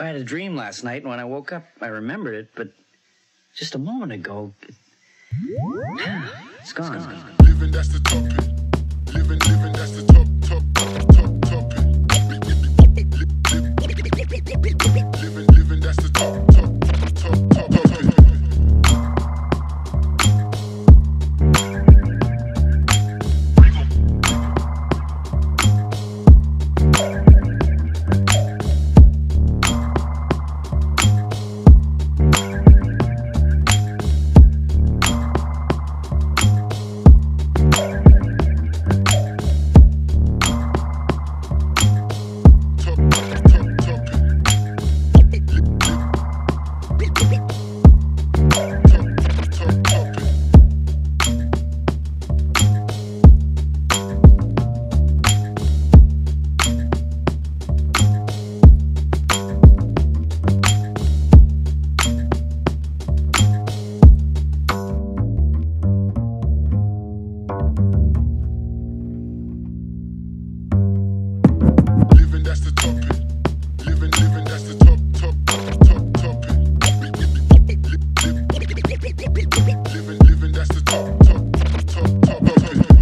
I had a dream last night, and when I woke up, I remembered it, but just a moment ago, it's gone. The topic. Living, that's the top, top, top, top. that's the topic. Living, living, that's the top, top, top, top topic. Living, living, that's the top, top, top, top top.